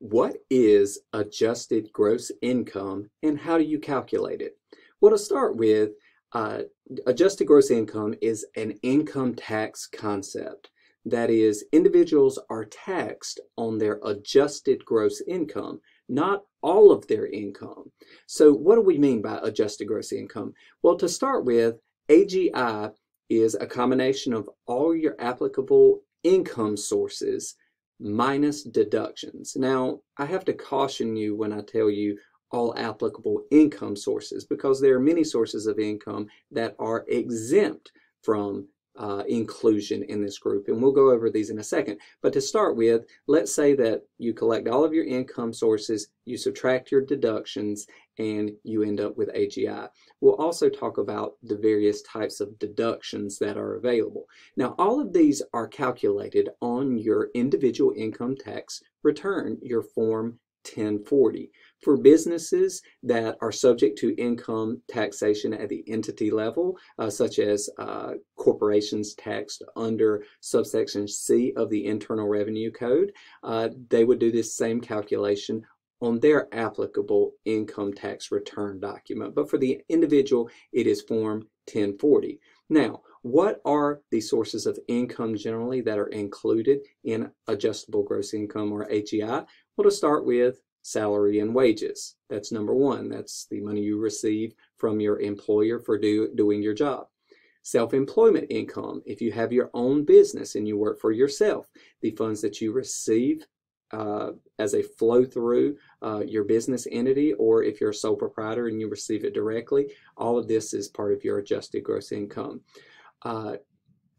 What is adjusted gross income and how do you calculate it? Well, to start with, uh, adjusted gross income is an income tax concept. That is, individuals are taxed on their adjusted gross income, not all of their income. So, what do we mean by adjusted gross income? Well, to start with, AGI is a combination of all your applicable income sources minus deductions. Now, I have to caution you when I tell you all applicable income sources because there are many sources of income that are exempt from uh, inclusion in this group. And we'll go over these in a second. But to start with, let's say that you collect all of your income sources, you subtract your deductions, and you end up with AGI. We'll also talk about the various types of deductions that are available. Now, all of these are calculated on your individual income tax return, your Form 1040 for businesses that are subject to income taxation at the entity level, uh, such as uh, corporations taxed under subsection C of the Internal Revenue Code, uh, they would do this same calculation on their applicable income tax return document. But for the individual, it is Form 1040. Now, what are the sources of income generally that are included in adjustable gross income or AGI? Well, to start with, salary and wages. That's number one. That's the money you receive from your employer for do, doing your job. Self employment income. If you have your own business and you work for yourself, the funds that you receive uh, as a flow through uh, your business entity, or if you're a sole proprietor and you receive it directly, all of this is part of your adjusted gross income. Uh,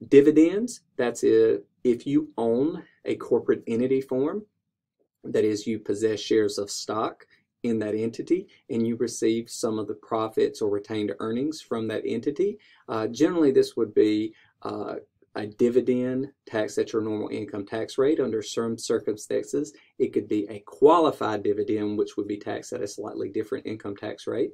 dividends, that's it. If you own a corporate entity form, that is, you possess shares of stock in that entity and you receive some of the profits or retained earnings from that entity. Uh, generally, this would be uh, a dividend tax at your normal income tax rate. Under some circumstances, it could be a qualified dividend, which would be taxed at a slightly different income tax rate.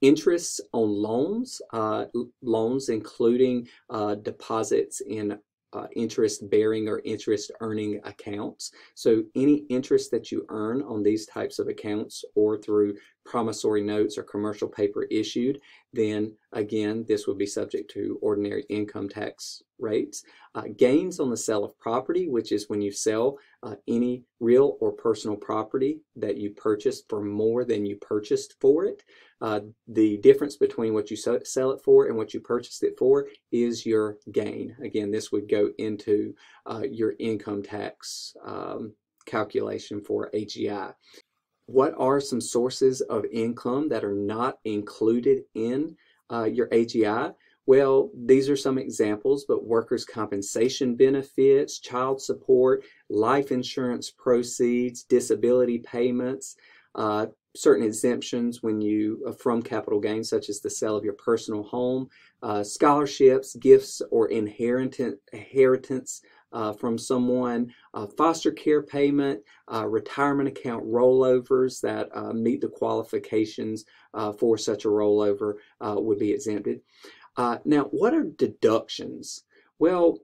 Interests on loans, uh, loans including uh, deposits in uh, interest bearing or interest earning accounts. So any interest that you earn on these types of accounts or through promissory notes or commercial paper issued, then again, this would be subject to ordinary income tax rates. Uh, gains on the sale of property, which is when you sell uh, any real or personal property that you purchased for more than you purchased for it. Uh, the difference between what you sell it for and what you purchased it for is your gain. Again, this would go into uh, your income tax um, calculation for AGI. What are some sources of income that are not included in uh, your AGI? Well, these are some examples, but workers' compensation benefits, child support, life insurance proceeds, disability payments, uh, certain exemptions when you uh, from capital gains, such as the sale of your personal home, uh, scholarships, gifts, or inheritance, inheritance uh, from someone, uh, foster care payment, retirement account rollovers that uh, meet the qualifications uh, for such a rollover uh, would be exempted. now, what are deductions? Well,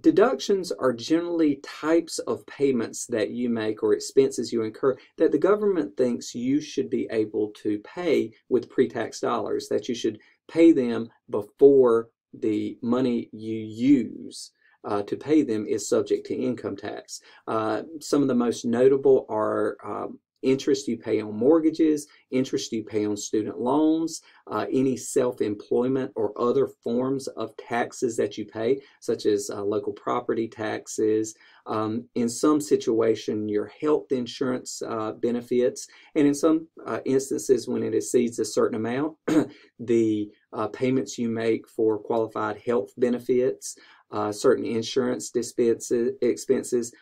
deductions are generally types of payments that you make or expenses you incur that the government thinks you should be able to pay with pre-tax dollars, that you should pay them before the money you use uh, to pay them is subject to income tax. Uh, some of the most notable are um, interest you pay on mortgages, interest you pay on student loans, uh, any self-employment or other forms of taxes that you pay, such as uh, local property taxes. Um, in some situation, your health insurance uh, benefits, and in some uh, instances, when it exceeds a certain amount, the uh, payments you make for qualified health benefits, uh, certain insurance expenses,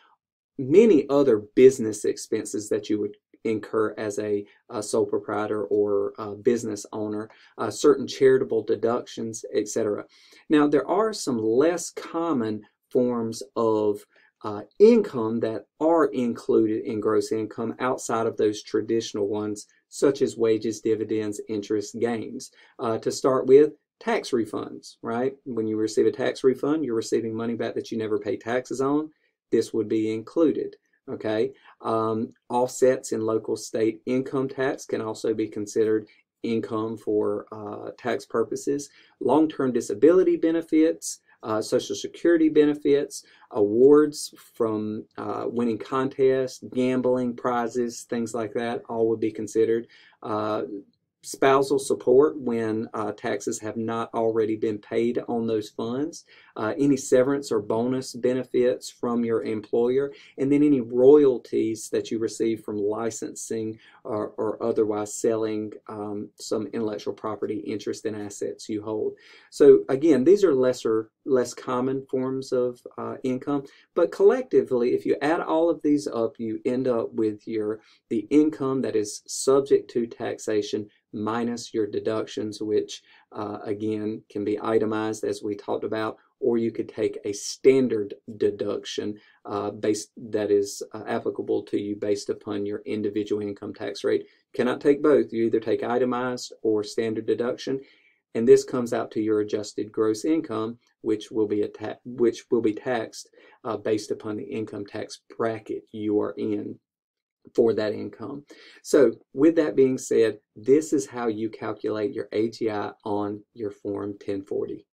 many other business expenses that you would incur as a, a sole proprietor or business owner, uh, certain charitable deductions, etc. Now, there are some less common forms of uh, income that are included in gross income outside of those traditional ones, such as wages, dividends, interest, gains. Uh, to start with, tax refunds, right? When you receive a tax refund, you're receiving money back that you never pay taxes on. This would be included. Okay, um, offsets in local state income tax can also be considered income for uh, tax purposes. Long-term disability benefits, uh, Social Security benefits, awards from uh, winning contests, gambling, prizes, things like that, all would be considered. Uh, spousal support when uh, taxes have not already been paid on those funds, uh, any severance or bonus benefits from your employer, and then any royalties that you receive from licensing or, or otherwise selling um, some intellectual property interest in assets you hold. So again, these are lesser, less common forms of uh, income, but collectively, if you add all of these up, you end up with your the income that is subject to taxation minus your deductions, which uh, again can be itemized as we talked about, or you could take a standard deduction uh, based that is uh, applicable to you based upon your individual income tax rate. Cannot take both. You either take itemized or standard deduction, and this comes out to your adjusted gross income, which will be ta- which will be taxed uh, based upon the income tax bracket you are in for that income. So with that being said, this is how you calculate your AGI on your Form 1040.